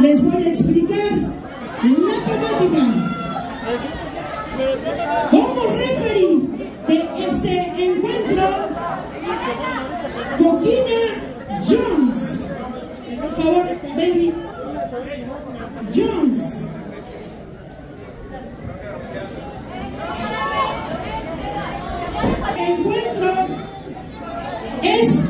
Les voy a explicar la temática. Como referee de este encuentro, Coquina Jones. Por favor, baby. Jones. Encuentro es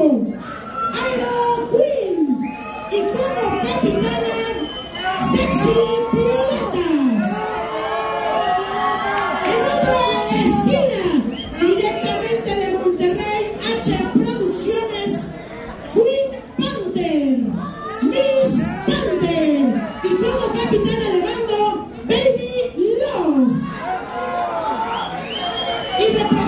Airo Queen y como capitana, Sexy Violeta. En otra esquina, directamente de Monterrey, H Producciones, Queen Panther, Miss Panther y como capitana de bando, Baby Love. Y